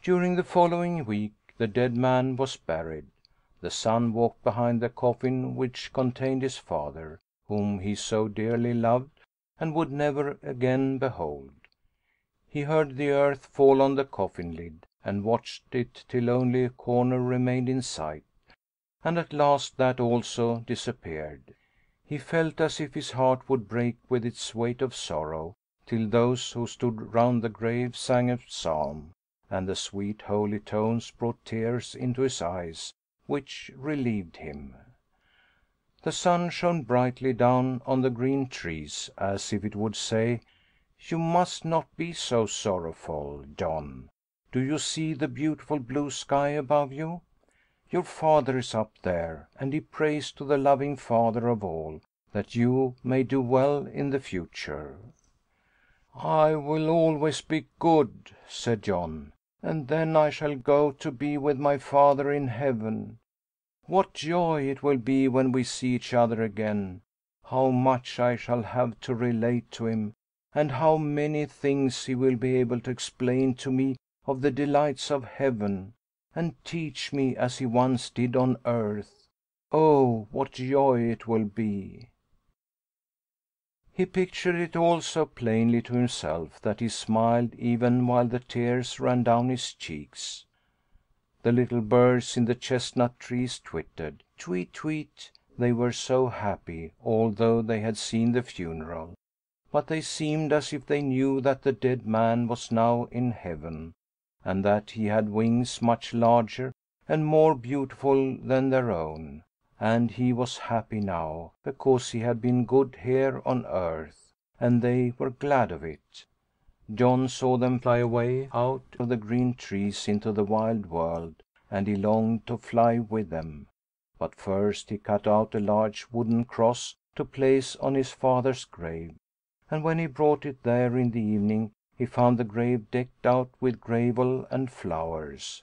During the following week the dead man was buried. The son walked behind the coffin which contained his father, whom he so dearly loved and would never again behold. He heard the earth fall on the coffin lid and watched it till only a corner remained in sight, and at last that also disappeared. He felt as if his heart would break with its weight of sorrow, till those who stood round the grave sang a psalm, and the sweet holy tones brought tears into his eyes, which relieved him. The sun shone brightly down on the green trees, as if it would say: "You must not be so sorrowful, John. Do you see the beautiful blue sky above you? Your father is up there, and he prays to the loving Father of all that you may do well in the future." "I will always be good," said John, "and then I shall go to be with my Father in heaven. What joy it will be when we see each other again! How much I shall have to relate to him, and how many things he will be able to explain to me of the delights of heaven, and teach me as he once did on earth. Oh, what joy it will be!" He pictured it all so plainly to himself that he smiled even while the tears ran down his cheeks. The little birds in the chestnut trees twittered "Tweet, tweet!" they were so happy, although they had seen the funeral. But they seemed as if they knew that the dead man was now in heaven, and that he had wings much larger and more beautiful than their own, and he was happy now because he had been good here on earth, and they were glad of it. John saw them fly away out of the green trees into the wild world, and he longed to fly with them. But first he cut out a large wooden cross to place on his father's grave, and when he brought it there in the evening he found the grave decked out with gravel and flowers.